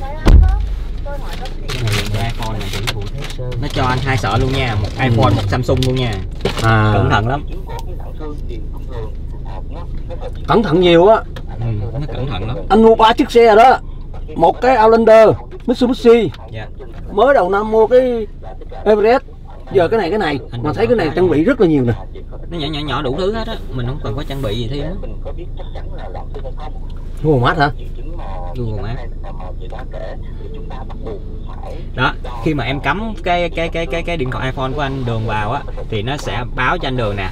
cái này dùng iPhone này thì nó cho anh hai sợ luôn nha một iPhone một Samsung luôn nha. À. Cẩn thận lắm. Cẩn thận nhiều á. Ừ, nó cẩn thận lắm. Anh mua ba chiếc xe đó. Một cái Outlander Mitsubishi. Dạ. Mới đầu năm mua cái Everest giờ cái này cái này. Anh mà thấy cái này trang bị rất là nhiều nè. Nó nhỏ nhỏ nhỏ đủ thứ hết á. Mình không cần có trang bị gì thêm á. Google Maps hả? Google Maps. Đó khi mà em cắm cái cái cái cái cái điện thoại iPhone của anh đường vào á thì nó sẽ báo cho anh đường nè.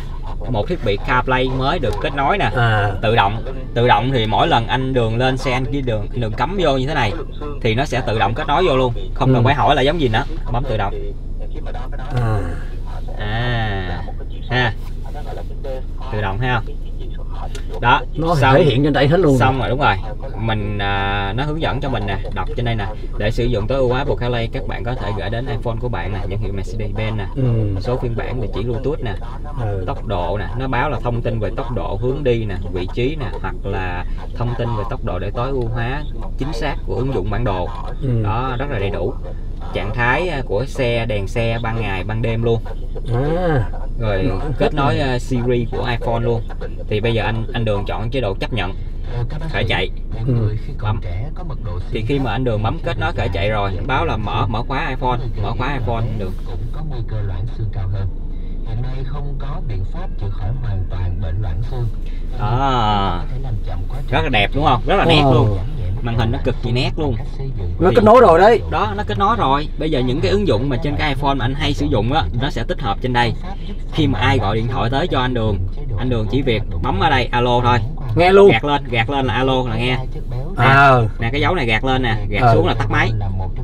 Một thiết bị CarPlay mới được kết nối nè. À. Tự động. Tự động thì mỗi lần anh đường lên xe anh chỉ đường đường cắm vô như thế này thì nó sẽ tự động kết nối vô luôn. Không cần Ừ. phải hỏi là giống gì nữa. Bấm tự động à. À. Ha tự động thấy không đó nó xong, thể hiện trên đây hết luôn xong rồi đúng rồi. Mình à, nó hướng dẫn cho mình nè đọc trên đây nè. Để sử dụng tối ưu hóa Apple CarPlay các bạn có thể gửi đến iPhone của bạn nè nhãn hiệu Mercedes-Benz nè. Ừ. số phiên bản địa chỉ Bluetooth nè. Ừ. tốc độ nè nó báo là thông tin về tốc độ hướng đi nè vị trí nè hoặc là thông tin về tốc độ để tối ưu hóa chính xác của ứng dụng bản đồ. Ừ. đó rất là đầy đủ. Trạng thái à, của xe đèn xe ban ngày ban đêm luôn. À. Rồi kết nối à, Siri của iPhone luôn. Thì bây giờ anh anh đường chọn chế độ chấp nhận khởi chạy ừ. bấm thì khi mà anh đường bấm kết nối khởi chạy rồi báo là mở mở khóa iPhone mở khóa iPhone được cũng có nguy cơ loãng xương cao hơn. Hiện nay không có biện pháp chữa khỏi hoàn toàn bệnh loãng xương. trình rất là đẹp đúng không rất là Wow. luôn màn hình nó cực kỳ nét luôn. Nó kết nối rồi đấy. Đó nó kết nối rồi. Bây giờ những cái ứng dụng mà trên cái iPhone mà anh hay sử dụng á nó sẽ tích hợp trên đây. Khi mà ai gọi điện thoại tới cho anh đường anh đường chỉ việc bấm ở đây alo thôi. Nghe luôn. Gạt lên gạt lên là alo là nghe. À. Nè cái dấu này gạt lên nè gạt Ờ. xuống là tắt máy.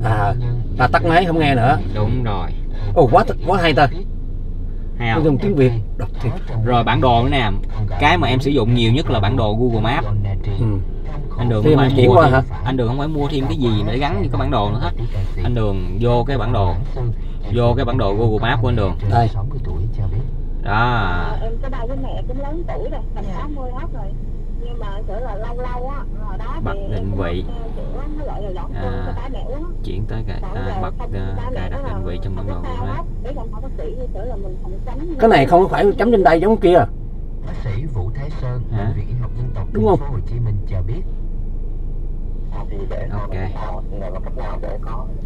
À là tắt máy không nghe nữa. Đúng rồi. Ồ quá quá hay ta. Hay không? dùng tiếng việt đọc thiệt. Rồi bản đồ nữa nè. Cái mà em sử dụng nhiều nhất là bản đồ Google Maps. Ừ. anh đường không phải chuyển mua qua thêm, hả? anh đường không phải mua thêm cái gì để gắn như cái bản đồ nữa hết anh đường vô cái bản đồ vô cái bản đồ Google Maps của anh đường Đây. 60 tuổi cho biết đó em có đây với mẹ cũng lớn tuổi rồi tầm 60 hết rồi nhưng mà kiểu là lâu lâu á hồi đó Bật định vị. có, kiểu nó gọi là dọn À. chuyển tới cái à, bật à, ba cài đặt định vị trong bản đồ cái này không phải chấm trên đây giống kia bác sĩ Vũ Thái Sơn Hả? viện y học dân tộc Đúng thành không? Hồ Chí Minh cho biết ok.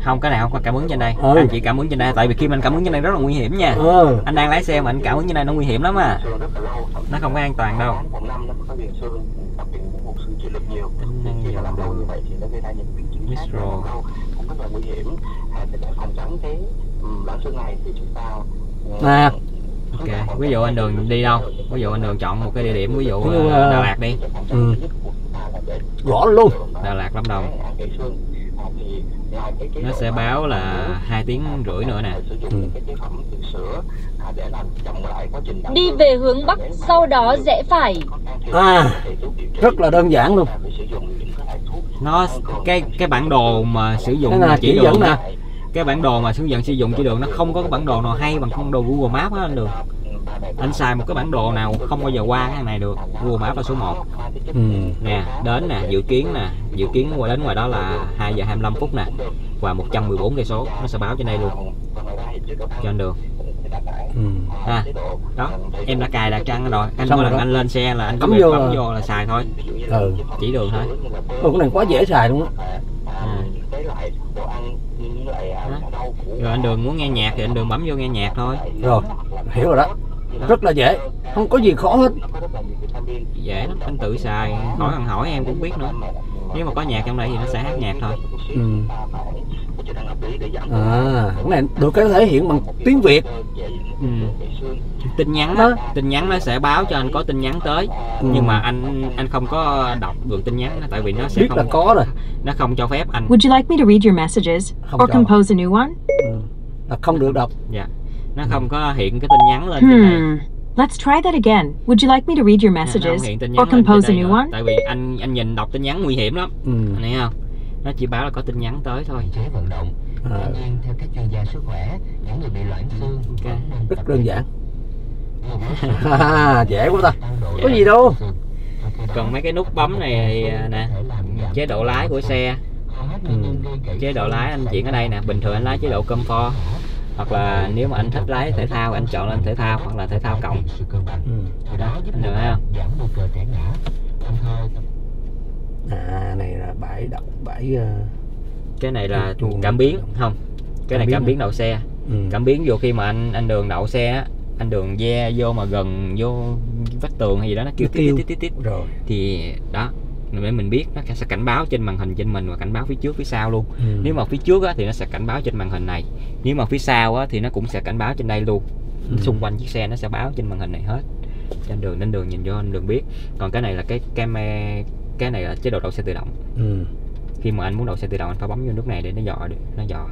không cái này không có cảm ứng trên đây. Ừ. anh chỉ cảm ứng trên đây tại vì khi mình cảm ứng trên đây rất là nguy hiểm nha. Ờ anh đang lái xe mà anh cảm ứng trên đây nó nguy hiểm lắm à. Nó không có an toàn đâu. Tính năng dòng đường Mistral. nè ok ví dụ anh đường đi đâu ví dụ anh đường chọn một cái địa điểm ví dụ à, Đà Lạt đi ừ. gõ luôn Đà Lạt Lâm Đồng nó sẽ báo là hai tiếng rưỡi nữa nè ừ. Đi về hướng Bắc, sau đó rẽ phải. à rất là đơn giản luôn nó cái cái bản đồ mà sử dụng nè, chỉ chỉ dẫn nè. Cái bản đồ mà hướng dẫn sử dụng chỉ đường nó không có cái bản đồ nào hay bằng con đồ Google Maps á anh đường. Anh xài một cái bản đồ nào không bao giờ qua cái này được Google Maps là số 1 ừ. nè đến nè dự kiến nè dự kiến qua đến ngoài đó là 2 giờ 25 phút nè và 114 cây số nó sẽ báo trên đây luôn. Cho anh đường. Ừ. ha đó em đã cài đặt trang rồi. Anh Xong mỗi lần đó. anh lên xe là anh Cắm vô bấm là- vô là xài thôi. Ừ. chỉ đường thôi. Ồ, cái này quá dễ xài luôn á à. Đó. Rồi anh đường muốn nghe nhạc thì anh đường bấm vô nghe nhạc thôi. Rồi hiểu rồi đó. Rất là dễ không có gì khó hết. Dễ lắm anh tự xài. Hỏi thằng hỏi em cũng biết nữa. Nếu mà có nhạc trong đây thì nó sẽ hát nhạc thôi. Ừ. à cái này được cái thể hiện bằng tiếng việt. Ừ. tin nhắn Đó. đó tin nhắn nó sẽ báo cho anh có tin nhắn tới Ừ. nhưng mà anh anh không có đọc được tin nhắn đó, tại vì nó sẽ biết là không có rồi nó không cho phép anh Would you like me to read your messages Không or cho. compose a new one? ừ. là không được đọc dạ nó không có hiện cái tin nhắn lên trên này Hmm. Let's try that again. Would you like me to read your không messages or compose a new one? tại vì anh anh nhìn đọc tin nhắn nguy hiểm lắm ừ. anh thấy không nó chỉ báo là có tin nhắn tới thôi chế vận động à, theo các chuyên gia sức khỏe những người bị loãng xương Ok. vẫn nên rất tập đơn giản Dễ quá ta. Độ có gì đâu. Còn mấy cái nút bấm này nè chế độ lái của xe. Gãy chế độ lái anh chuyển ở đây nè bình thường anh lái chế độ comfort. Hoặc là nếu mà anh thích lái thể thao anh chọn lên thể thao hoặc là thể thao cộng. ừ. đó Anh được không? à này là bãi đậu bãi ờ, cái này là cảm biến không? Cái này Cảm biến đậu xe. Ừ. cảm biến vô khi mà anh anh đường đậu xe á anh đường ve vô mà gần vô vách tường hay gì đó nó kêu kêu. tít tít tít rồi. Thì đó để mình biết nó sẽ cảnh báo trên màn hình trên mình và cảnh báo phía trước phía sau luôn. Ừ. nếu mà phía trước á, thì nó sẽ cảnh báo trên màn hình này. Nếu mà phía sau á, thì nó cũng sẽ cảnh báo trên đây luôn. Ừ. xung quanh chiếc xe nó sẽ báo trên màn hình này hết. Trên đường đến đường nhìn vô anh đường biết. Còn cái này là cái camera cái này là chế độ đậu xe tự động. Ừ. khi mà anh muốn đậu xe tự động anh phải bấm vô nút này để nó dò nó dò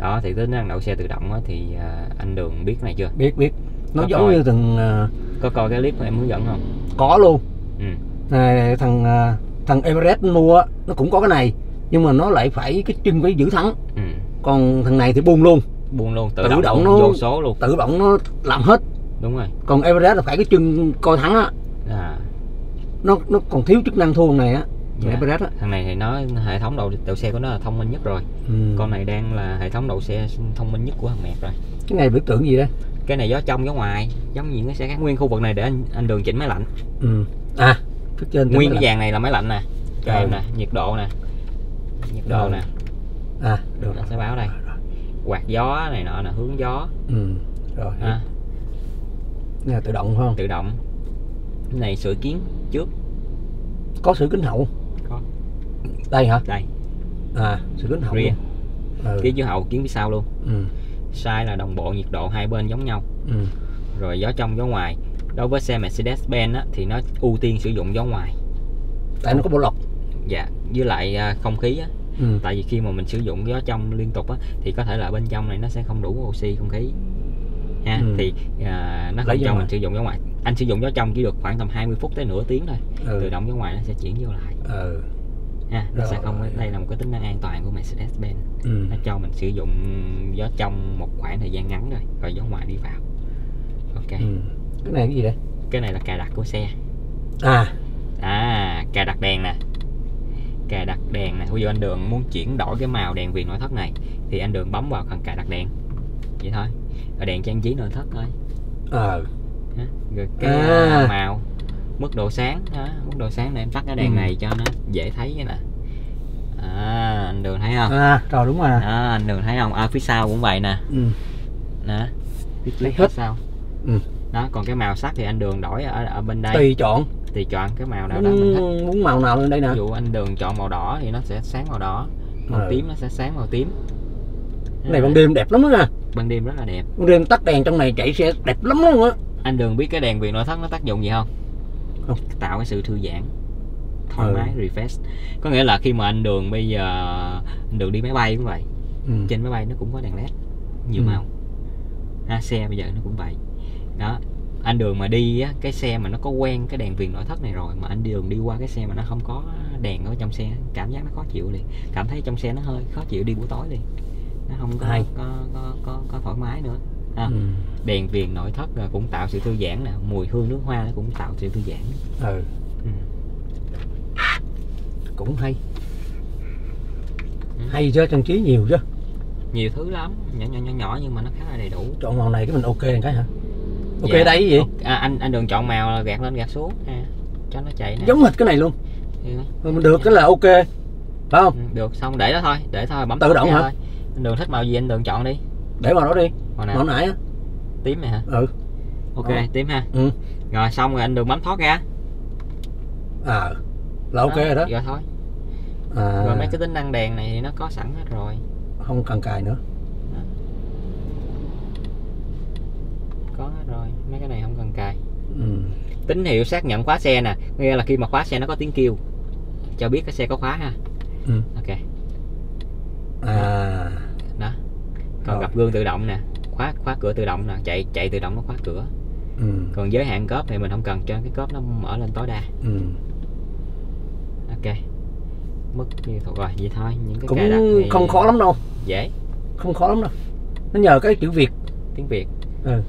đó thì tính năng đậu xe tự động á, thì à, anh đường biết này chưa? Biết biết. Nó Có giống coi. như thằng ờ, có coi cái clip mà em hướng dẫn không? Có luôn. Ừ. này, thằng ờ, thằng Everest mua nó cũng có cái này nhưng mà nó lại phải cái chân phải giữ thắng. Ừ. còn thằng này thì buông luôn. Buông luôn tự, Tự động, động nó- vô số luôn. tự động nó làm hết. Đúng rồi. Còn Everest là phải cái chân coi thắng á. À, nó nó còn thiếu chức năng thua này á Dạ. Everest á. Thằng này thì nó hệ thống đậu đậu xe của nó là thông minh nhất rồi. Ừ. con này đang là hệ thống đậu xe thông minh nhất của thằng mẹt rồi. Cái này biểu tượng gì đây? Cái này gió trong gió ngoài giống như những cái xe khác. Nguyên khu vực này để anh, anh đường chỉnh máy lạnh. Ừ. à phía trên nguyên cái dàn này là máy lạnh nè em nè nhiệt độ nè. Nhiệt độ nè. À được. Nó sẽ báo đây. Quạt gió này nọ là hướng gió. Ừ. rồi à, này tự động phải không? Tự động. Cái này sửa kiến trước. Có sự kính hậu. Đây hả? Đây. À sự kính hậu rear. ừ. kiến trước hậu kiến phía sau luôn. Ừ. sai là đồng bộ nhiệt độ hai bên giống nhau. Ừ. rồi gió trong gió ngoài. Đối với xe Mercedes-Benz á, thì nó ưu tiên sử dụng gió ngoài. Tại nó có bộ lọc. Dạ với lại à, không khí á. Ừ. tại vì khi mà mình sử dụng gió trong liên tục á thì có thể là bên trong này nó sẽ không đủ oxy không khí. Ha Ừ. thì à, nó Lấy không cho mình sử dụng gió ngoài. Anh sử dụng gió trong chỉ được khoảng tầm 20 phút tới nửa tiếng thôi. Ừ. tự động gió ngoài nó sẽ chuyển vô lại. Ừ. ha nó sẽ không đây là một cái tính năng an toàn của Mercedes-Benz ừ. nó cho mình sử dụng gió trong một khoảng thời gian ngắn rồi rồi gió ngoài đi vào. Ok. Ừ. cái này cái gì đây? Cái này là cài đặt của xe. À. À cài đặt đèn nè. Cài đặt đèn nè. Ví dụ anh đường muốn chuyển đổi cái màu đèn viền nội thất này thì anh đường bấm vào phần cài đặt đèn. Vậy thôi. Rồi đèn trang trí nội thất thôi. Ờ. Ha. rồi cái À. à, màu mức độ sáng đó mức độ sáng này em tắt cái đèn Ừ. này cho nó dễ thấy cái nè. À, anh đường thấy không? À rồi đúng rồi nè. Đó anh đường thấy không? À, phía sau cũng vậy nè. Ừ. nè. Phía Lấy hết. sau. Ừ. đó còn cái màu sắc thì anh đường đổi ở, ở bên đây. Tùy chọn. Thì chọn cái màu nào đó mình thích. muốn, màu nào lên đây nè. Ví dụ anh đường chọn màu đỏ thì nó sẽ sáng màu đỏ. Màu Ừ. tím nó sẽ sáng màu tím. Cái này ban đêm đẹp lắm đó nha. Ban đêm rất là đẹp. Ban đêm tắt đèn trong này chạy xe đẹp lắm luôn á. Anh đường biết cái đèn viền nội thất nó tác dụng gì không Không. tạo cái sự thư giãn thoải Ừ. mái refresh có nghĩa là khi mà anh đường bây giờ anh đường đi máy bay cũng vậy ừ. trên máy bay nó cũng có đèn led nhiều Ừ. màu ha, xe bây giờ nó cũng vậy đó anh đường mà đi á cái xe mà nó có quen cái đèn viền nội thất này rồi mà anh đường đi qua cái xe mà nó không có đèn ở trong xe cảm giác nó khó chịu liền cảm thấy trong xe nó hơi khó chịu đi buổi tối liền nó không có Hay. có, có, có, có thoải mái nữa ha. ừ. Đèn viền nội thất cũng tạo sự thư giãn nè. Mùi hương nước hoa cũng tạo sự thư giãn. Ừ. ừ. cũng hay. Ừ. hay chứ trang trí nhiều chứ. Nhiều thứ lắm. Nhỏ nhỏ nhỏ nhỏ nhưng mà nó khá là đầy đủ. Chọn màu này cái mình ok cái hả? Ok Dạ. đây cái gì? À, anh anh đường chọn màu là gạt lên gạt xuống. Ha cho nó chạy nè. Giống hệt cái này luôn. Ừ. Mình được cái là ok. Phải không? Ừ, được. Xong để đó thôi. Để thôi bấm Tự động hả? thôi. anh đường thích màu gì anh đường chọn đi. Để vào đó đi. Màu màu nào nãy á tím này hả? Ừ. Ok Đó. tím ha. Ừ. rồi xong rồi anh đường bấm thoát ra. À là ok rồi đó. rồi thôi. À, rồi mấy cái tính năng đèn này thì nó có sẵn hết rồi. Không cần cài nữa. Có hết rồi mấy cái này không cần cài. Ừ. tín hiệu xác nhận khóa xe nè nghĩa là khi mà khóa xe nó có tiếng kêu. Cho biết cái xe có khóa ha. Ừ. ok. À. Đó. Còn Rồi. gặp gương tự động nè khóa khóa cửa tự động nè chạy chạy tự động nó khóa cửa. Ừ. còn giới hạn cốp thì mình không cần cho cái cốp nó mở lên tối đa. Ừ. ok. Mức như thuộc rồi vậy thôi những cái cũng thì không khó lắm đâu. Dễ. Không khó lắm đâu. Nó nhờ cái chữ việt. Tiếng việt. Ừ.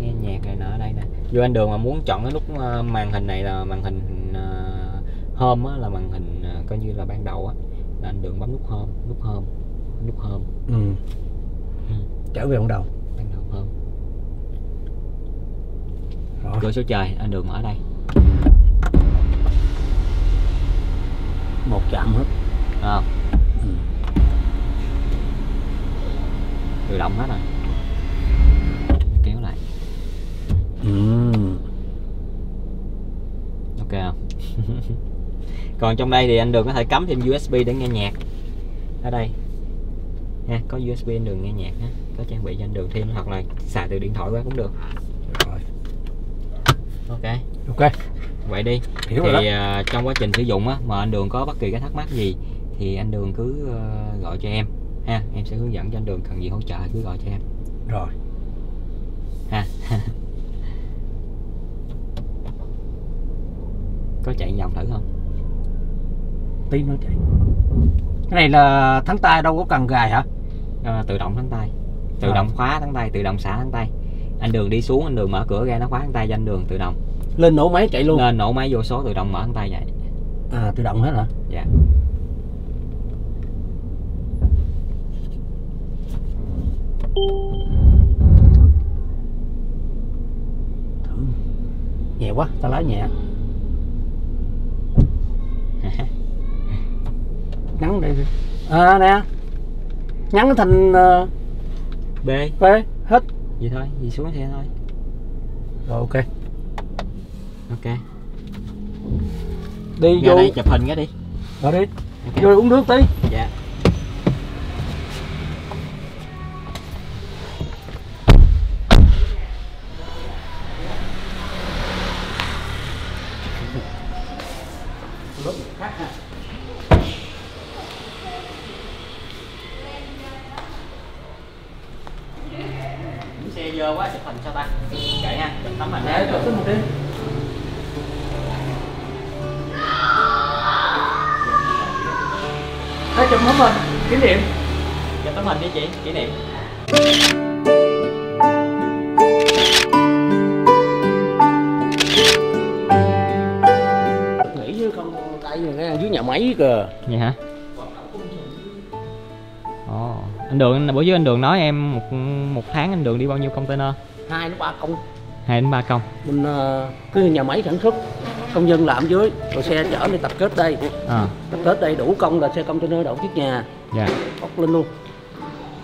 nghe nhạc này nọ ở đây nè. Vô anh đường mà muốn chọn cái lúc ờ, màn hình này là màn hình uh, home á, là màn hình ờ, coi như là ban đầu á. Là anh đường bấm nút home nút home nút home. Ừ. Ừ. trở về ban đầu ban đầu home rồi cửa số trời anh đường mở đây. Một chạm hết. Không? Ừ. tự động hết rồi. Kéo lại. Ừ. ok không? Còn trong đây thì anh đường có thể cắm thêm USB để nghe nhạc. Ở đây. Nha có USB anh đường nghe nhạc ha có trang bị anh đường thêm hoặc là xài từ điện thoại qua cũng được. Rồi. Ok. Ok. Vậy đi. Hiểu rồi thì đó. à, trong quá trình sử dụng á mà anh đường có bất kỳ cái thắc mắc gì thì anh đường cứ ờ, gọi cho em. Ha em sẽ hướng dẫn cho anh đường cần gì hỗ trợ cứ gọi cho em. Rồi. Ha. Có chạy vòng thử không? Tí nữa chạy. Cái này là thắng tay đâu có cần gài hả? Ờ, tự động thắng tay tự À. động khóa thắng tay tự động xả thắng tay. Anh đường đi xuống anh đường mở cửa ra nó khóa thắng tay cho anh đường tự động. Lên nổ máy chạy luôn. Lên nổ máy vô số tự động mở thắng tay vậy à tự động hết hả? Dạ. Thử. Nhẹ quá tao lái nhẹ. Nhắn đây. À nè. Nhắn thành uh, b. V hết. Vậy thôi đi xuống xe thôi. Rồi ok. Ok. Đi ra vô. đây chụp hình cái đi. Rồi đi. Ok. vô uống nước tí. Dạ kỷ niệm. Nghĩ chứ không cái dưới nhà máy kìa. Vậy hả? Ồ anh đường bữa trước anh đường nói em một một tháng anh đường đi bao nhiêu container? Hai đến ba công. Hai đến ba công. Mình ờ, cái nhà máy sản xuất công nhân làm dưới rồi xe chở đi tập kết đây. À. Tập kết đây đủ công là xe container đậu trước nhà. Dạ. Bóc lên luôn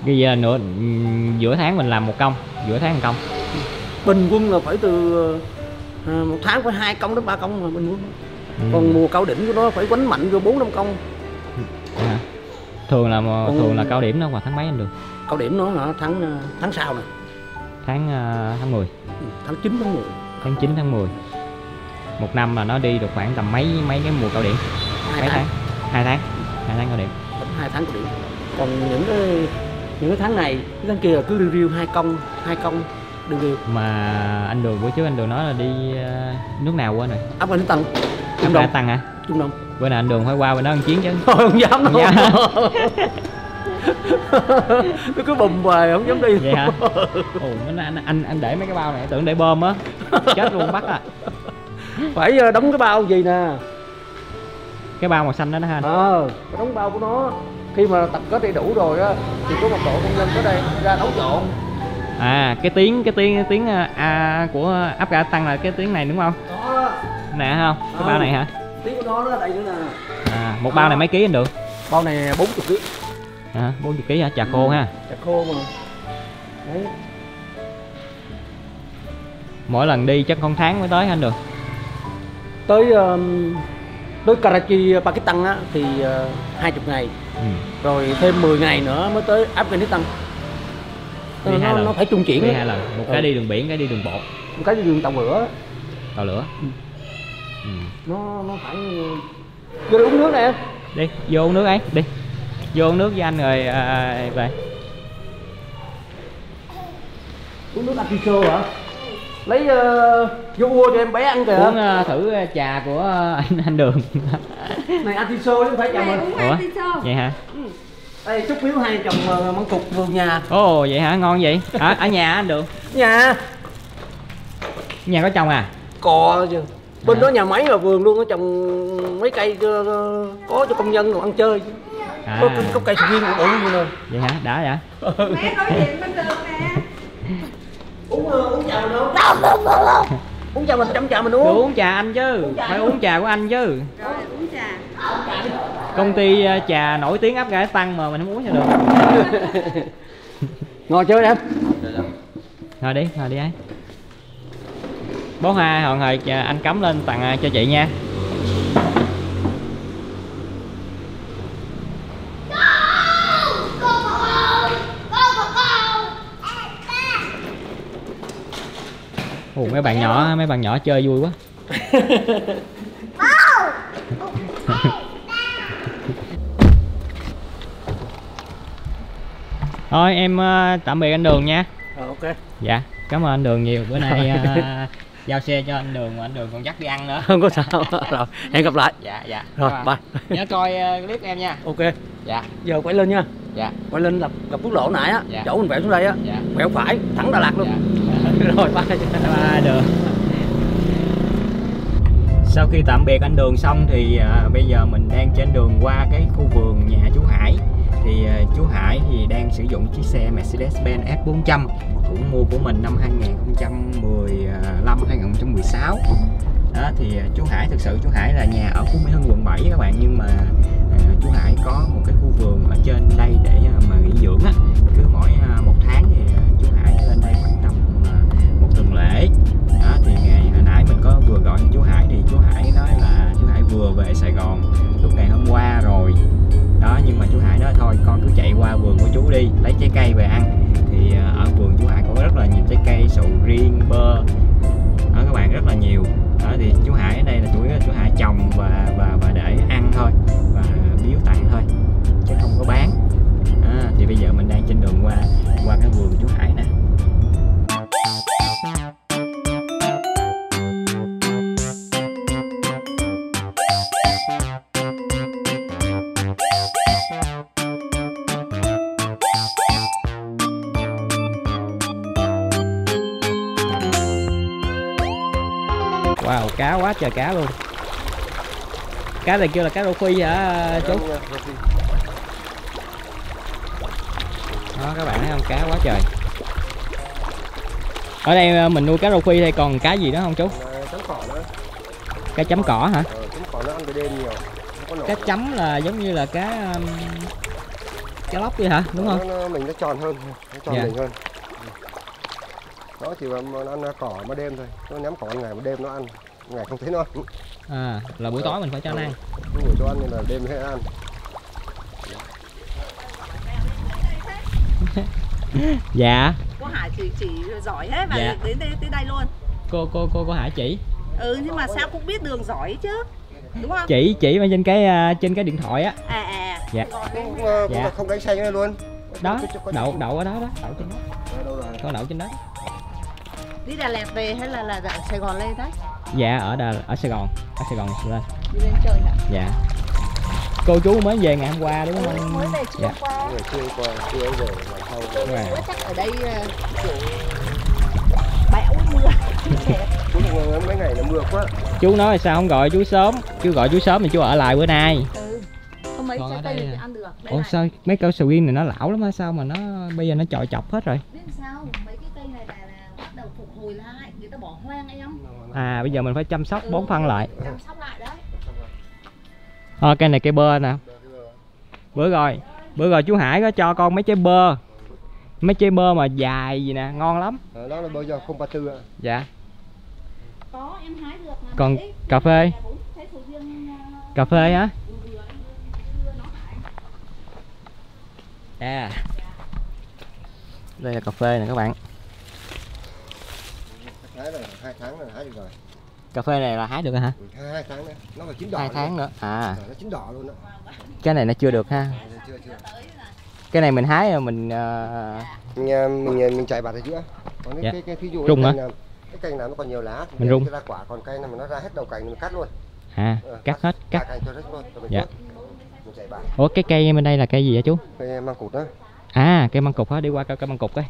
bây giờ nữa ừm, giữa tháng mình làm một công giữa tháng một công. Bình quân là phải từ ờ, một tháng phải hai công đến ba công mà bình quân. Ừ. còn mùa cao điểm của nó phải quánh mạnh vô bốn năm công. Dạ hả? thường là Còn- thường là cao điểm đó vào tháng mấy anh đường? Cao điểm nó hả tháng ờ, tháng sau nè. Tháng à, tháng 10 Ừ, tháng 9 tháng 10 tháng 9 tháng 10 một năm là nó đi được khoảng tầm mấy mấy cái mùa cao điểm? Hai mấy tháng. tháng? Hai tháng. Hai tháng cao điểm. Hai tháng cao điểm. Còn những cái những cái tháng này cái tháng kia là cứ riu hai công hai công riu riu mà anh đường bữa trước anh đường nói là đi à, nước nào quên rồi? Afghanistan. Trung Đông. Tăng hả? Trung Đông. Bữa nào anh đường phải qua bên đó ăn chiến chứ. Thôi không dám đâu. Dạ. Nó cứ bùm về không dám đi. Vậy hả? Ồ nó anh anh anh để mấy cái bao này tưởng để bơm á. Chết luôn bắt à. Phải ờ, đóng cái bao gì nè? Cái bao màu xanh đó đó ha. Anh Ờ cái đóng bao của nó Khi mà tập kết đầy đủ rồi á Thì có một đội công nhân tới đây ra đấu trộn. À cái tiếng cái tiếng cái tiếng à, à, của áp gà tăng là cái tiếng này đúng không? Đó. Nè không? Cái Ừ. bao này hả? Tiếng của nó đó đây nữa nè. À, một bao này mấy ký anh được Bao này 40 kg à, 40 ký hả? Trà khô ha. Chặt khô mà. Đấy. Mỗi lần đi chắc con tháng mới tới anh được tới um, tới Karachi Pakistan á thì uh, 20 ngày. Ừ. rồi thêm 10 ngày nữa mới tới Afghanistan. Đi nó, nó, lần. nó phải trung chuyển đi hai lần. Một Ừ. cái đi đường biển cái đi đường bộ. Một cái đường tàu lửa. Tàu lửa. Ừ. ừ. nó nó phải vô uống nước nè. Em đi vô uống nước ấy đi. Vô uống nước với anh rồi à, về. Uống nước artiso hả lấy uh, vô mua cho em bé ăn kìa. Uống à, thử à, trà của à, anh anh đường. Này artiso chứ không phải chồng mình. ủa? vậy hả? Đây chúc biếu hai chồng uh, măng cục vườn nhà. Ồ vậy hả? Ngon vậy. Ở ở nhà anh đường? Nhà. Nhà có chồng à? Cò chứ. Bên À. đó nhà máy và vườn luôn có trồng mấy cây ờ, có cho công nhân còn ăn chơi. À. có, có, có cây sầu riêng cũng uống như nè vậy hả? Đã vậy Mé đối diện bên đường nè. Uống uống trà mình uống uống trà mình chăm trà mình uống uống trà anh chứ. Phải uống trà của anh chứ. Rồi uống trà. công ty ờ, trà nổi tiếng áp gãi tăng mà mình không uống cho được. Ngồi chơi em thôi đi thôi đi ấy bó hoa hòn hồi anh cắm lên tặng ờ, cho chị nha Ồ, mấy bạn nhỏ mấy bạn nhỏ chơi vui quá. Thôi em ờ, tạm biệt anh đường nha. Ờ, ok. Dạ cảm ơn anh đường nhiều. Bữa nay ờ, giao xe cho anh đường mà anh đường còn dắt đi ăn nữa. Không có sao. Rồi hẹn gặp lại. Dạ dạ. Rồi bye. Nhớ coi ờ, clip em nha. Ok. Dạ. Giờ quay lên nha. Dạ. Quay lên lập gặp quốc lộ nãy á. Dạ. chỗ mình vẹo xuống đây á. Dạ. Quẹo phải thẳng Đà Lạt luôn. Dạ rồi bye ba được sau khi tạm biệt anh đường xong thì à, bây giờ mình đang trên đường qua cái khu vườn nhà chú Hải. Thì à, chú Hải thì đang sử dụng chiếc xe Mercedes-Benz F400 cũng mua của mình năm 2015 2016 đó thì à, chú Hải thực sự chú Hải là nhà ở Phú Mỹ Hưng quận 7 các bạn. Nhưng mà à, chú Hải có một cái khu vườn ở trên đây để à, mà nghỉ dưỡng á. Gọi chú Hải thì chú Hải nói là chú Hải vừa về Sài Gòn lúc ngày hôm qua rồi. Đó nhưng mà chú Hải nói thôi con cứ chạy qua vườn của chú đi lấy trái cây về ăn. Thì ờ, ở vườn chú Hải có rất là nhiều trái cây sầu riêng bơ đó các bạn rất là nhiều. Đó thì chú Hải ở đây là chủ yếu là chú Hải trồng và và và để ăn thôi và biếu tặng thôi chứ không có bán. À, thì bây giờ mình đang trên đường qua qua cái vườn chú Hải. Wow, cá quá trời cá luôn Cá này kêu là cá rô phi hả chú? Đó các bạn thấy không, cá quá trời Ở đây ờ, mình nuôi cá rô phi đây còn cá gì nữa không chú? chấm cỏ nữa Cá chấm cỏ hả? ờ, chấm cỏ nó ăn về đêm nhiều nó có nổi Cá chấm là giống như là cá cá lóc vậy hả? Đúng không? nó, nó, mình nó tròn hơn nó tròn Dạ. mình hơn nó chỉ nó ăn cỏ mà đêm thôi nó nhắm cỏ ngày mà đêm nó ăn ngày không thấy nó À, là buổi tối mình phải cho nó ăn ngủ cho ăn nên là đêm hay ăn Dạ, Có Hải chỉ chỉ giỏi hết và Dạ. đến đây tới đây luôn. cô cô cô cô Hải chỉ Ừ nhưng mà sao cũng biết đường giỏi chứ. Đúng không? Chỉ chỉ mà trên cái à, trên cái điện thoại á À à. Dạ. Cũng, cũng, cũng Dạ. không đánh xanh nữa luôn Đó, đậu đậu ở đó đó, đậu trên đó đâu rồi Có đậu trên đó Đi Đà Lạt về hay là là Sài Gòn lên đấy? Dạ, ở Đà, ở Sài Gòn Ở Sài Gòn lên Đi lên chơi hả? Dạ Cô chú mới về ngày hôm qua đúng không? Mới về chưa Dạ. qua. chưa qua chưa rồi mà sau Dạ. Bữa chắc ở đây ờ, kiểu bão mưa. cũng là mấy ngày nó mưa quá Chú nói là sao không gọi chú sớm Chú gọi chú sớm thì chú ở lại bữa nay ừ. Không mấy Còn trái ở cây đây thì nè. ăn được. Đây Ủa này. sao mấy cây sầu riêng này nó lão lắm á Sao mà nó bây giờ nó chọi chọc hết rồi sao? Mấy cái cây này là, là bắt đầu phục hồi lại, người ta bỏ hoang em. À bây giờ mình phải chăm sóc Ừ, bón phân lại. Chăm sóc lại đấy. Ờ cây này cây bơ nè. Bữa rồi Bữa rồi chú Hải có cho con mấy trái bơ. Mấy trái bơ mà dài gì nè Ngon lắm. Ờ, đó là bây giờ không ba tư ạ. Dạ. Có em hái được mà. Còn Đấy, cà phê? Ờ, Cà phê hả. À. Đây là cà phê nè các bạn hái là hai tháng là hái được rồi. Cà phê này là hái được hả? Ừ, hai, tháng nữa. Nó phải chín đỏ hai tháng nữa. À. Rồi, nó chín đỏ luôn đó. Cái này nó chưa được ha. Chưa chưa. Cái này mình hái rồi mình ờ, mình à, mình mình chạy bạt ở giữa còn cái Dạ. cái, cái thí dụ Rung cái cành nào cái cành nào nó còn nhiều lá Mình rung. cái ra quả còn cây nào mà nó ra hết đầu cành mình cắt luôn. À Ờ, cắt hết cả cắt cành cho hết luôn rồi mình Dạ. mình chạy bạt. Ủa cái cây bên đây là cây gì vậy chú? cây măng cụt đó À cây măng cục hả? Đi qua cây, măng cục đây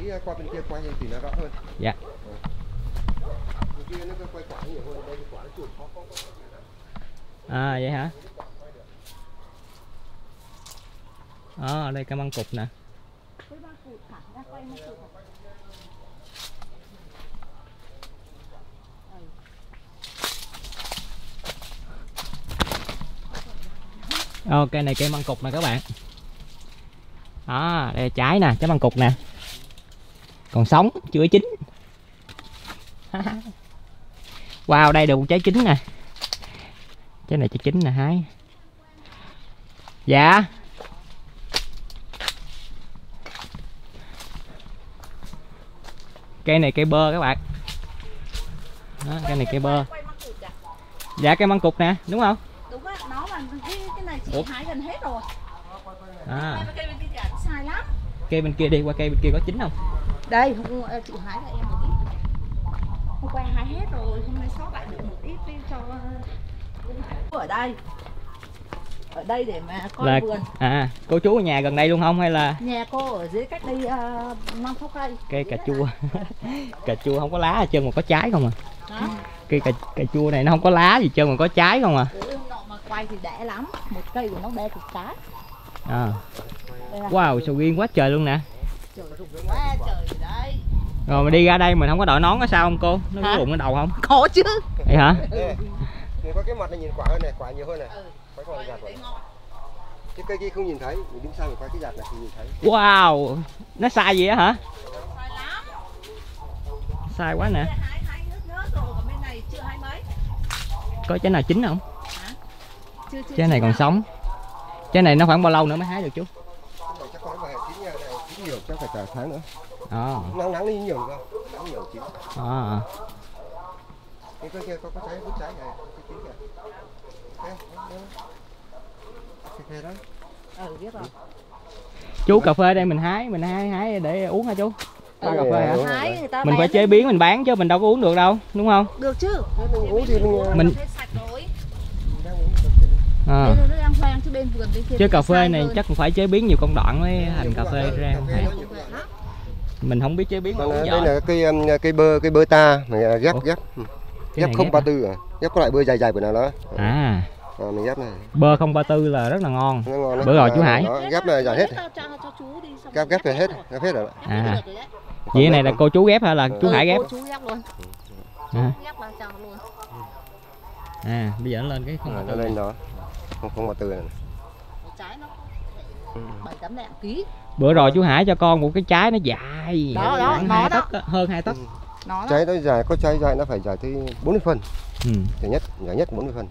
tí à, qua bên kia quay thì nó rõ hơn Dạ. À vậy hả? à, đây cái măng cụt nè Ờ, cây này cây măng cục nè các bạn à, đây là trái nè, trái măng cục nè còn sống, chưa chín Wow, đây được một trái chín nè Trái này trái chín nè hái Dạ Cây này cây bơ các bạn Đó, cây này cây bơ à? Dạ cây măng cụt nè, đúng không? Đúng á, nó là cái, cái này chị Ủa? hái gần hết rồi. À, lắm. cây bên kia đi qua cây bên kia có chín không? Đây, hôm, ờ, chị hái cho em một ít. Hôm qua hái hết rồi, hôm nay sót lại được một ít đi cho ờ, ở đây. Ở đây để mà coi Là vườn. à, cô chú ở nhà gần đây luôn không hay là Nhà cô ở dưới cách đây uh, 5 sáu cây. cây cà chua? cà chua không có lá hết trơn mà có trái không à? Cây cà, cà chua này nó không có lá gì trơn mà có trái không à? Ủa, mà quay thì đẻ lắm. Một cây của nó đẻ cực trái. À. Wow, sầu riêng quá trời luôn nè. trời quá. Rồi mà đi ra đây mình không có đội nón có sao không cô? Nó có đụng cái đầu không? Có chứ. Vậy hả? Nè, nhìn có cái mặt này nhìn quả hơn này, quả nhiều hơn này. Ừ. Quả còn giặt rồi. Cái cây kia không nhìn thấy, mình đứng xa mình quay cái giặt này thì nhìn thấy. Wow, nó sai gì á hả? Sai lắm. Sai quá nè. Đây hái hái nước nhớt rồi, còn bên này chưa hái mấy. Có trái nào chín không? Chưa chưa. Trái này còn sống. Trái này nó khoảng bao lâu nữa mới hái được chú? Chắc có vài chín chín nhiều chắc phải cả tháng nữa. À, Nắng nắng đi nhiều cơ, nắng nhiều chín. à. Cái cây kia có có trái vút trái này, cái chín kìa. Cái cây đó. Ừ, biết rồi. Chú cà phê đây mình hái, mình hái hái để uống hả chú? Ba cà phê hả? Ừ. Hái người ta Mình phải chế biến mình bán chứ mình đâu có uống được đâu, đúng không? được chứ. Mình uống thì mình Mình à. Đây là nó đang hoang chứ bên vườn bên kia. Chứ thì cà phê này chắc cũng phải chế biến nhiều công đoạn mới thành cà phê ra. cà phê nó nhiều quả. Đó. Mình không biết chế biến uống à, đây là cây um, cây bơ cây bơ ta mình à, ghép Ủa? ghép ghép này không ba à? tư à ghép có loại bơ dài dài của nào đó À, à, mình ghép này bơ 034 là rất là ngon. ngon. Bữa rồi chú À, Hải. đó, ghép này dài hết Cho, cho, cho chú đi. xong ghép rồi ghép về hết rồi. ghép hết rồi À. Vậy này là cô chú ghép hay là chú Ừ, Hải ghép? cô chú ghép luôn. À, à bây giờ nó lên cái à, 034 nó lên đó không không ba tư này Một trái nó Ừ. bảy tám lạng ký. Bữa rồi chú Hải cho con một cái trái nó dài. Đó, đó, nó đó. tấc á, hơn hai tấc. Nó đó. trái nó dài có trái dài nó phải dài tới 40 phân Ừ. dài nhất dài nhất 40 phân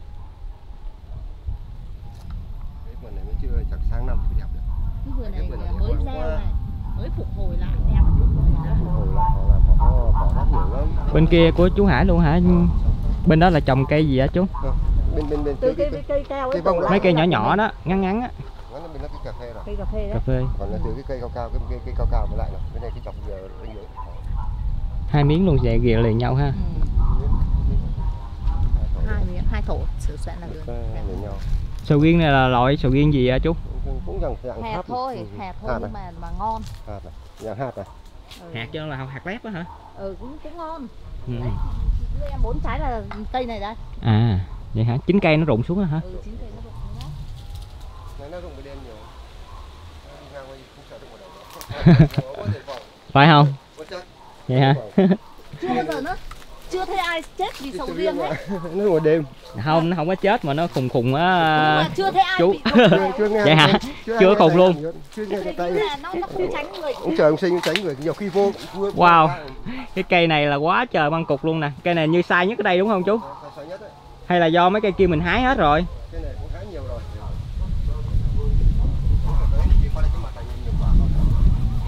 cái vườn này mới chưa chẳng sang năm mới đẹp được Cái vườn này Cái vườn này mới đẹp gieo quá. này. Mới phục hồi lại em phục hồi lại. hồi lại họ làm họ có cỏ rất nhiều lắm Bên kia của chú Hải luôn hả? Bên đó là trồng cây gì hả chú? bên bên bên cái cây cây cây. Mấy lại cây nhỏ là nhỏ mình- đó, ngắn ngắn á, nó bên đó cái cà phê rồi Cây cà phê cà đấy. phê. còn là từ cái cây cao cao cái cây, cây cao cao mới lại rồi cái này cái chọc giờ lên dưới Hai miếng luôn vậy ghìa liền nhau ha. Ừ. Hai miếng, hai thổ sửa soạn là được. nhau Sầu riêng này là loại sầu riêng gì hả chú? cũng, cũng dạng dạng Hạt hạt thôi, hạt thôi hạt nhưng này, mà mà ngon. hạt này dạng hạt này Ừ. Hạt cho là hạt lép á hả? Ừ cũng cũng ngon. Ừ. Đấy, bốn trái là cây này đây. À, vậy hả? Chín cây nó rụng xuống á hả? Ừ chín cây nó đục nó. này nó dùng cái đen nhiều Đi ngang qua không sợ đụng vào đầu nữa. Có Phải không? Vậy hả? Chưa bao giờ nó chưa thấy ai chết vì sầu riêng hết. nó ngồi đêm Không, nó không có chết mà nó khùng khùng á. Chưa thấy ai chú. bị đụng vào. chưa nghe Vậy hả? chưa khùng luôn. chưa nghe tay nó không tránh người. ông trời ông sinh tránh người nhiều khi vô Wow. Cái cây này là quá trời măng cục luôn nè. Cây này như sai nhất ở đây đúng không chú? Đấy Hay là do mấy cây kia mình hái hết rồi? cái này cũng khá nhiều rồi Chỉ qua đây cái mặt này nhiều quả thôi.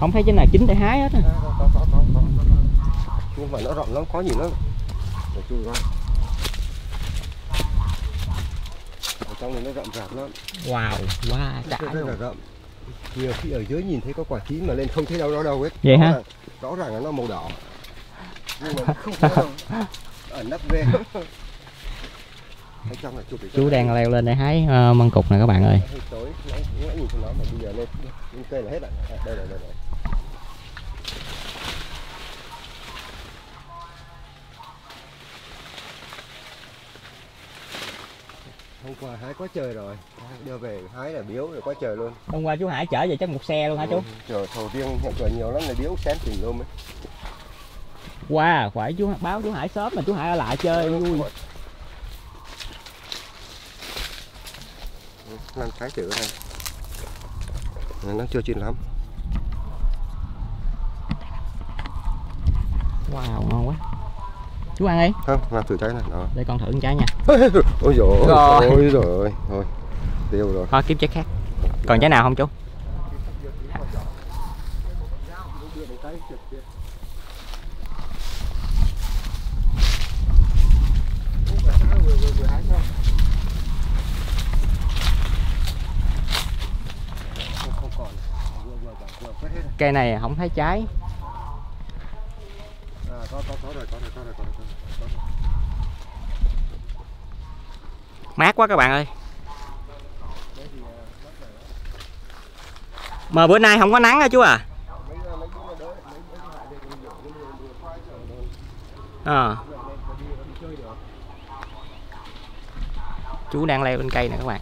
Không thấy cái nào chín để hái hết á. À, có, có, có, có, có. nhưng mà nó rộng lắm khó nhìn lắm. Để chui ra. Ở trong này nó rậm rạp lắm. Wow, quá đã rất, rất là rậm. Nhiều khi ở dưới nhìn thấy có quả chín mà lên không thấy đâu đâu đâu hết. Vậy rõ hả? ràng, rõ ràng là nó màu đỏ. Nhưng mà không có đâu. Ở này để cho Chú đang leo lên để hái ờ, măng cục nè các bạn ơi. giờ hôm qua hái quá trời rồi đưa về hái là biếu rồi quá trời luôn hôm qua chú Hải chở về chắc một xe luôn hả chú trời sầu riêng hiện trời nhiều lắm là biếu xém tiền luôn ấy Wow, phải chú báo chú Hải sớm mà chú Hải ở lại chơi vui. Làm trái chữ này nó chưa chín lắm Wow, ngon quá. Chú ăn đi. không làm thử trái này đó Để con thử một trái nha. ôi dồi Rồi. ôi rồi ôi thôi tiêu rồi Thôi kiếm trái khác. Còn trái nào không chú? không còn vừa vừa vừa vừa quét hết rồi. Cây này không thấy trái. à, có có có rồi có rồi có rồi có rồi, có rồi, có rồi. Mát quá các bạn ơi. Mà bữa nay không có nắng hả chú à? được chú đang leo lên cây nè các bạn.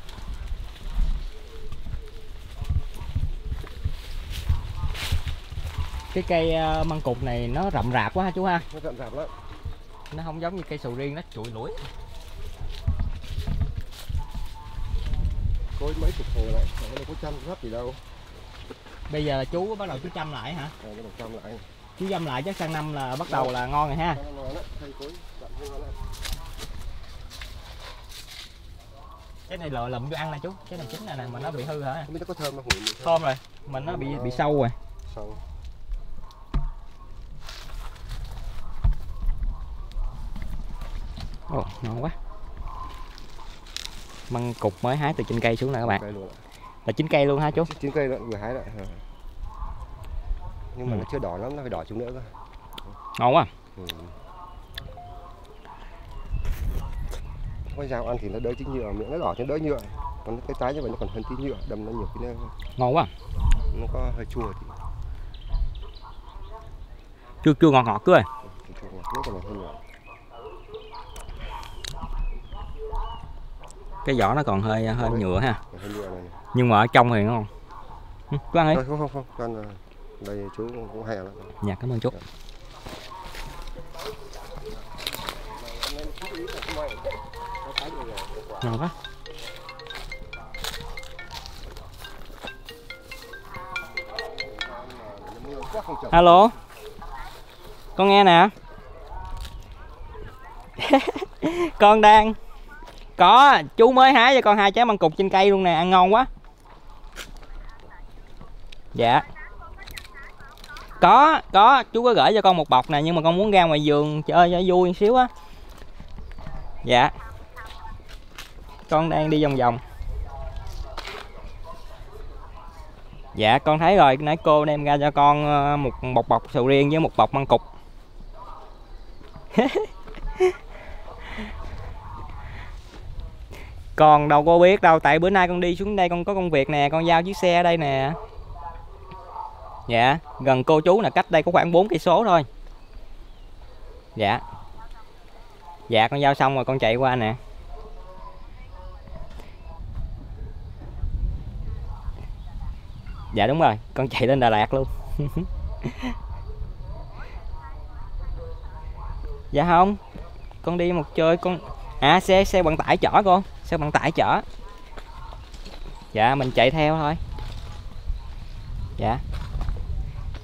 Cái cây ờ, măng cụt này nó rậm rạp quá ha chú ha. nó rậm rạp lắm Nó không giống như cây sầu riêng nó trụi lũi. có mấy chục hồ lại nó có chăm sóc gì đâu Bây giờ là chú bắt đầu chú chăm lại hả? rồi nó một trăm lại Chú chăm lại chắc sang năm là bắt đầu là ngon rồi ha. nó Cái này lợ lụm vô ăn nè chú. Cái này chín nè nè mà nó bị hư hả? không nó có thơm hủi Thơm rồi. Mình nó bị bị sâu rồi. xong Ồ, ngon quá. Măng cục mới hái từ trên cây xuống nè các bạn. luôn. Là chín cây luôn hả chú? chín cây lận vừa hái lại Ờ. nhưng mà Ừ. nó chưa đỏ lắm nó phải đỏ chút nữa cơ Ngon quá. ừ. con dao ăn thì nó đỡ tí nhựa miệng nó đỏ chứ đỡ nhựa còn cái tái như vậy nó còn hơn tí nhựa đâm nó nhiều cái nó, Ngon quá. nó có hơi chua thì Chua chua ngọt ngọt rồi. chua ngọt nó còn hơn nhựa Cái vỏ nó còn hơi hơi nhựa ha. Nhưng mà ở trong thì ngon. Ừ, Chú ăn đi. Thôi, không không không con ờ, đây chú cũng hay lắm Dạ cảm ơn chú. Ngon quá. Không. Alo. Con nghe nè. con đang có, chú mới hái cho con hai trái măng cục trên cây luôn nè, ăn ngon quá. Dạ. Có có, chú có gửi cho con một bọc nè, nhưng mà con muốn ra ngoài vườn chơi cho vui xíu á. Dạ. Con đang đi vòng vòng. Dạ con thấy rồi, nãy cô đem ra cho con ờ, một bọc bọc sầu riêng với một bọc măng cục. con đâu có biết đâu, tại bữa nay con đi xuống đây con có công việc nè, con giao chiếc xe ở đây nè. Dạ gần cô chú là cách đây có khoảng 4 cây số thôi. Dạ. Dạ con giao xong rồi con chạy qua nè. Dạ đúng rồi, con chạy lên Đà Lạt luôn. Dạ không, con đi một chơi, con à xe xe vận tải chở con xe vận tải chở? Dạ mình chạy theo thôi. Dạ.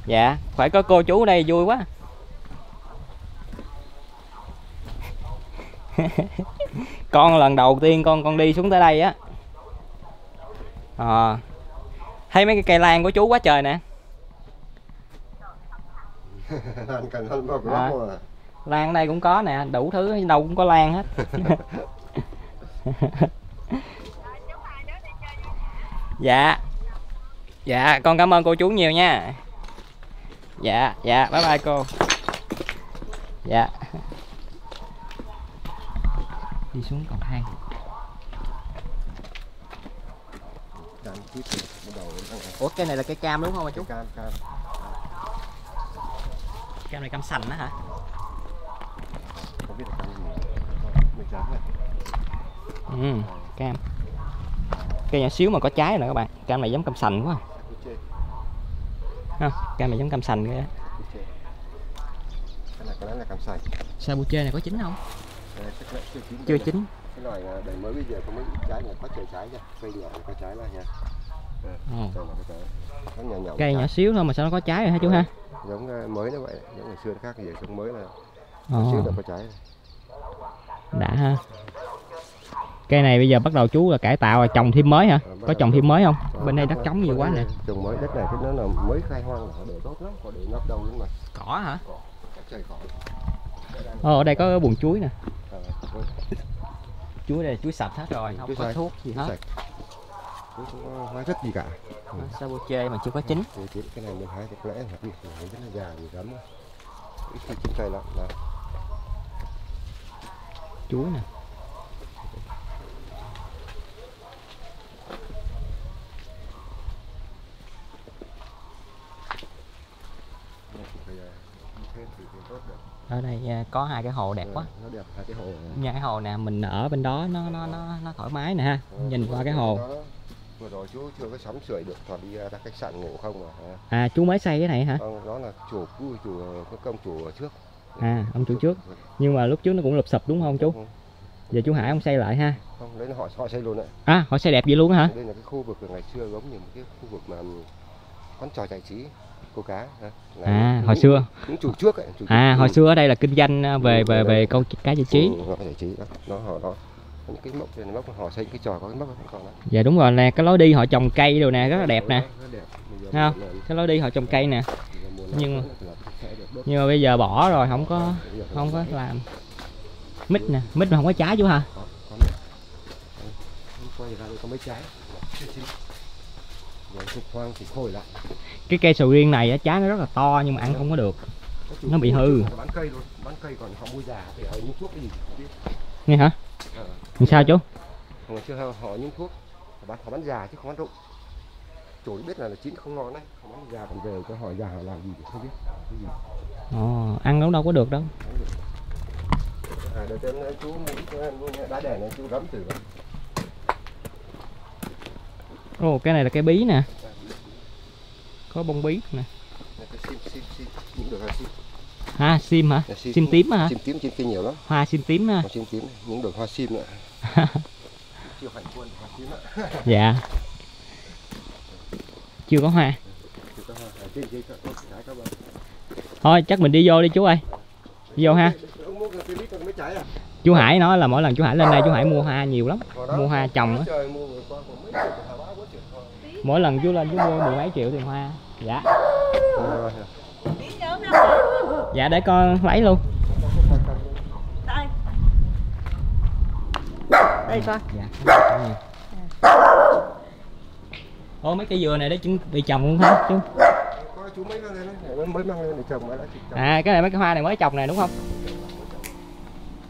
Dạ phải có cô chú ở đây vui quá. Con lần đầu tiên con con đi xuống tới đây á. Ờ. Thấy mấy cái cây lan của chú quá trời nè. À. lan ở đây cũng có nè đủ thứ đâu cũng có lan hết dạ. Dạ con cảm ơn cô chú nhiều nha. Dạ dạ bye bye cô. Dạ. Đi xuống cầu thang ủa cây này là cây cam đúng không ạ chú? Cam cam. Cam này cam sành đó hả? Không biết là cam gì. Mình chán này ừ cam. Cây nhỏ xíu mà có trái nè các bạn. Cam này giống cam sành quá. Ha cam này giống cam sành kìa. Cái lẽ là cam sành. Sabuche này có chín không? Là chưa chín chưa chín. Cái loại à, đời mới bây giờ có mấy trái này có trời trái nha. Cây nhỏ có trái là nha. Trái nó nhỏ nhỏ cây nhỏ xíu thôi mà sao nó có trái rồi hả chú ha? Giống à, mới nó vậy. Giống ngày xưa nó khác giờ giống mới là Ồ, xíu là có trái đã ha cây này bây giờ bắt đầu chú là cải tạo là trồng thêm mới hả? Ờ, có trồng thêm mới không? Bên đây đất trống nhiều quá nè. Trồng mới đất này cái nó là mới khai hoang họ để tốt lắm họ để ngập đầu lên mà. Cỏ hả? Ồ, ở đây có buồng chuối nè. Với chuối đây chuối sạch hết rồi không chuối có thuốc gì hết. Chuối không có hóa chất gì cả. Sabuche mà chưa có chín. Cái, này mình hái có lẽ cái này rất là già gấm á. ít khi chín cây lắm chuối nè Này thì phải, à, như thế thì, thì tốt được ở đây à, có hai cái hồ đẹp quá. Ừ, nó đẹp hai cái hồ nha cái hồ nè mình ở bên đó nó nó nó nó thoải mái nè ha Ừ, nhìn qua cái hồ. vừa rồi chú chưa có sắm sưởi được toàn đi ra khách sạn ngủ không à. à chú mới xây cái này hả? Không, đó là chủ cũ chủ công chủ trước. À ông chủ trước. Nhưng mà lúc trước nó cũng lụp sụp đúng không chú? Ừ. giờ chú hải ông xây lại ha. Không đấy là họ họ xây luôn đấy à họ xây đẹp vậy luôn hả? Đây là cái khu vực ngày xưa giống như một cái khu vực mà quán trò giải trí câu cá. Là à những- hồi xưa. những chủ trước ấy chủ à trước. hồi xưa ở đây là kinh doanh à, về về về câu cá giải trí. Ừ, giải trí đó. Nó họ đó những cái mốc này mốc họ xây cái trò có cái mốc còn đó. Dạ đúng rồi nè cái lối đi họ trồng cây đồ nè rất là đẹp nè. Không? cái lối đi họ trồng cây nè. Nhưng- nhưng mà bây giờ bỏ rồi không có không có làm. Mít nè mít mà không có trái chú hả? Có có có mấy trái chưa chín. rồi hoang thì khôi lại cái cây sầu riêng này á, trái nó rất là to nhưng mà ăn không có được Nó bị hư. bán cây luôn bán cây còn họ mua già thì họ những thuốc cái gì không biết nghe hả Ờ. làm sao chú Hồi xưa họ, họ những thuốc họ bán họ bán già chứ không bán rụng chủ biết là, là chín không ngon đấy họ bán già còn về cho hỏi già họ làm gì thì không biết cái gì ồ ăn nó đâu có được đâu à đầu tiên chú muốn cho em mua đá đèn này chú gắm thử ồ cái này là cái bí nè. Có bông bí nè. Sim sim sim sim ha sim. Hả Này, sim tím hả? Sim tím trên cây nhiều lắm. Hoa sim tím ha. Còn sim tím những được hoa sim nữa. Chưa hành quân hoa sim nữa dạ. Chưa có hoa. Chưa có hoa. Trên trên có có trái có bao thôi chắc mình đi vô đi chú ơi. Đi vô ha. Chú Hải nói là mỗi lần chú Hải lên đây chú Hải mua hoa nhiều lắm. Mua hoa trồng á mỗi lần chú lên chú mua mười mấy triệu tiền hoa. Dạ. Dạ để con lấy luôn. Đây. Đây coi. dạ ô mấy cây dừa này để chuẩn bị trồng luôn hả chú. À cái này mấy cái hoa này mới trồng này đúng không?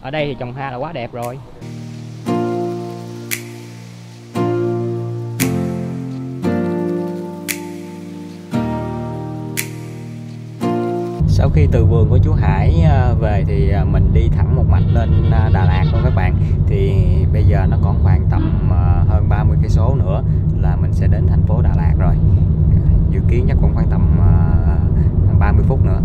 Ở đây thì trồng hoa là quá đẹp rồi sau khi từ vườn của chú Hải à, về thì à, mình đi thẳng một mạch lên à, Đà Lạt luôn các bạn. Thì bây giờ nó còn khoảng tầm hơn 30 cây số nữa là mình sẽ đến thành phố Đà Lạt rồi. Dự kiến chắc cũng khoảng tầm 30 phút nữa.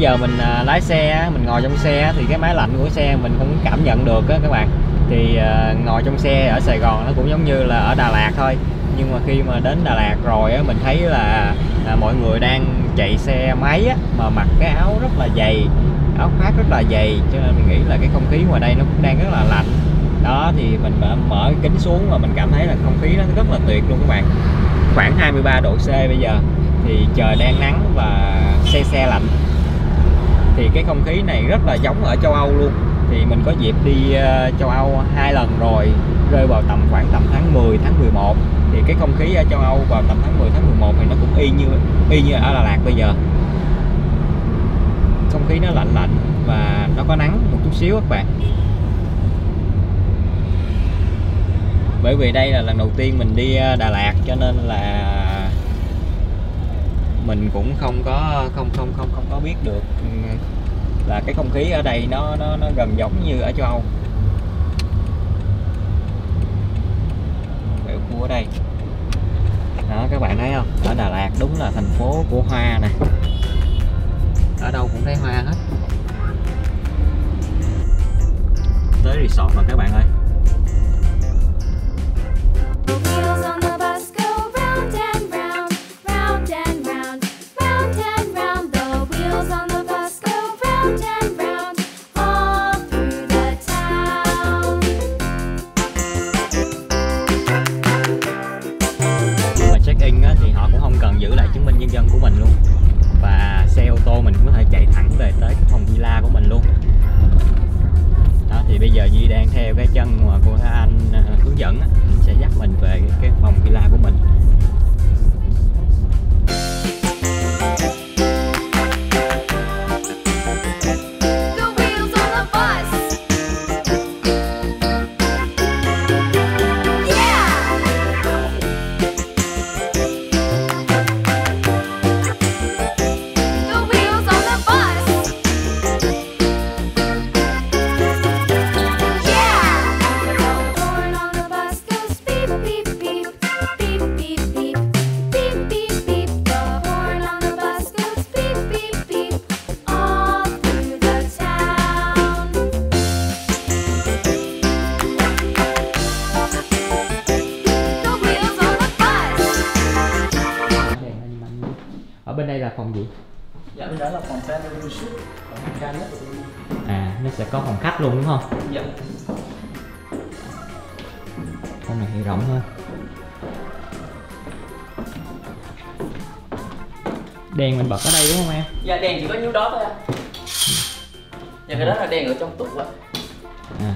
Giờ mình à, lái xe mình ngồi trong xe thì cái máy lạnh của xe mình cũng cảm nhận được á các bạn. Thì à, ngồi trong xe ở Sài Gòn nó cũng giống như là ở Đà Lạt thôi. Nhưng mà khi mà đến Đà Lạt rồi á mình thấy là à, mọi người đang chạy xe máy á, mà mặc cái áo rất là dày áo khoác rất là dày cho nên mình nghĩ là cái không khí ngoài đây nó cũng đang rất là lạnh. Đó thì mình mở cái kính xuống và mình cảm thấy là không khí nó rất là tuyệt luôn các bạn. Khoảng 23 độ C bây giờ thì trời đang nắng và xe xe lạnh thì cái không khí này rất là giống ở châu Âu luôn. Thì mình có dịp đi ờ, châu Âu hai lần rồi, rơi vào tầm khoảng tầm tháng 10 tháng 11 thì cái không khí ở châu Âu vào tầm tháng 10 tháng 11 thì nó cũng y như y như ở Đà Lạt bây giờ. Không khí nó lạnh lạnh và nó có nắng một chút xíu các bạn. Bởi vì đây là lần đầu tiên mình đi ờ, Đà Lạt cho nên là mình cũng không có, không không không không có biết được ừ, là cái không khí ở đây nó nó nó gần giống như ở châu Âu. Kiểu cua ở đây. Đó, các bạn thấy không? Ở Đà Lạt đúng là thành phố của hoa nè. Ở đâu cũng thấy hoa hết. Tới resort rồi các bạn ơi. Check in thì họ cũng không cần giữ lại chứng minh nhân dân của mình luôn. Và xe ô tô mình cũng có thể chạy thẳng về tới cái phòng villa của mình luôn. Đó thì bây giờ Di đang theo cái chân mà của anh ờ, hướng dẫn sẽ dắt mình về cái, cái phòng villa của mình. Đèn mình bật ở đây đúng không em? Dạ đèn chỉ có nhiêu đó thôi ạ. Dạ cái đó là đèn ở trong tủ ạ. À.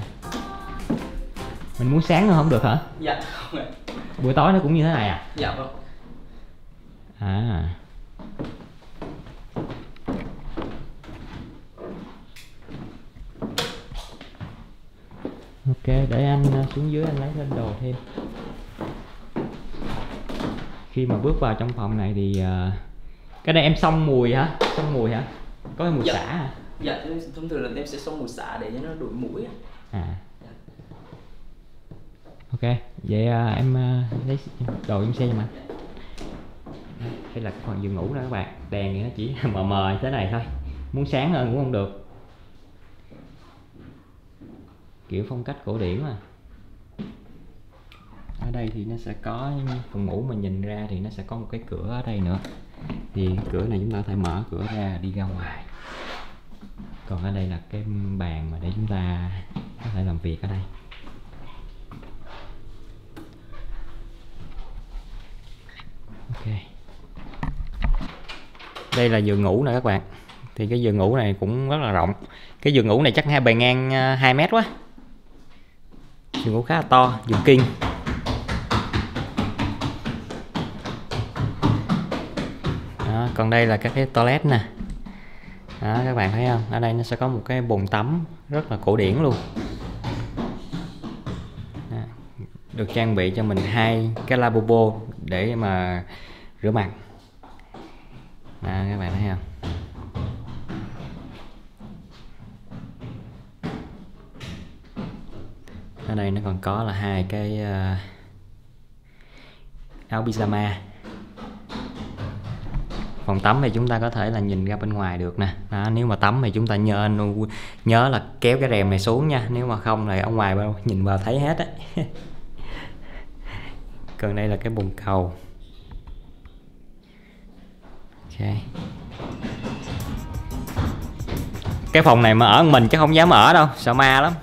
Mình muốn sáng nữa không được hả? Dạ không ạ. Buổi tối nó cũng như thế này à? Dạ vâng. À. Ok để anh uh, xuống dưới anh lấy lên đồ thêm. Khi mà bước vào trong phòng này thì uh, cái này em xong mùi hả? Xong mùi hả? Có cái mùi Dạ. xả hả Dạ em- thông thường là em sẽ xông mùi xả để cho nó đuổi mũi à. Ok vậy à, em à, lấy đồ trong xe cho mà đây là cái phần giường ngủ đó các bạn. Đèn thì nó chỉ mờ mờ thế này thôi. Muốn sáng hơn cũng không được. Kiểu phong cách cổ điển mà. Ở đây thì nó sẽ có phòng ngủ mà nhìn ra thì nó sẽ có một cái cửa ở đây nữa thì cửa này chúng ta có thể mở cửa ra, đi ra ngoài. Còn ở đây là cái bàn mà để chúng ta có thể làm việc ở đây. Ok. Đây là giường ngủ nè các bạn. Thì cái giường ngủ này cũng rất là rộng. Cái giường ngủ này chắc hai bề ngang à, 2 mét quá. Giường ngủ khá là to, giường kinh. Còn đây là các cái toilet nè. Đó các bạn thấy không? Ở đây nó sẽ có một cái bồn tắm rất là cổ điển luôn. Đó. được trang bị cho mình hai cái lavabo để mà rửa mặt. Đó, các bạn thấy không? Ở đây nó còn có là hai cái uh, áo pyjama phòng tắm thì chúng ta có thể là nhìn ra bên ngoài được nè. Đó, nếu mà tắm thì chúng ta nhớ nhớ là kéo cái rèm này xuống nha. Nếu mà không là ở ngoài nhìn vào thấy hết á. Còn đây là cái bồn cầu. Ok. Cái phòng này mà ở mình chứ không dám ở đâu sợ ma lắm.